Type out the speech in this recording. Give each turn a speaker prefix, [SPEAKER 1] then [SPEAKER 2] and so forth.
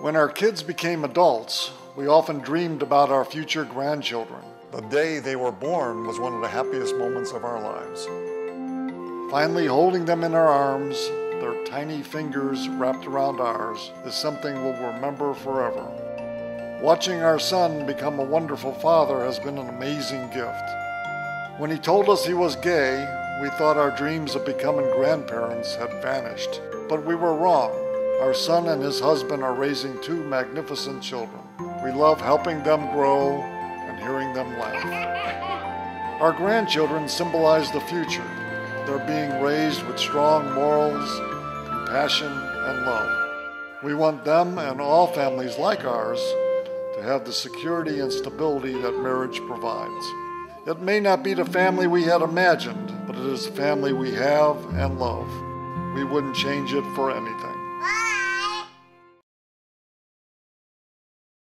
[SPEAKER 1] When our kids became adults, we often dreamed about our future grandchildren.
[SPEAKER 2] The day they were born was one of the happiest moments of our lives.
[SPEAKER 1] Finally, holding them in our arms, their tiny fingers wrapped around ours, is something we'll remember forever. Watching our son become a wonderful father has been an amazing gift. When he told us he was gay, we thought our dreams of becoming grandparents had vanished. But we were wrong. Our son and his husband are raising two magnificent children. We love helping them grow and hearing them laugh. Our grandchildren symbolize the future. They're being raised with strong morals, compassion, and love. We want them and all families like ours to have the security and stability that marriage provides. It may not be the family we had imagined, but it is the family we have and love. We wouldn't change it for anything.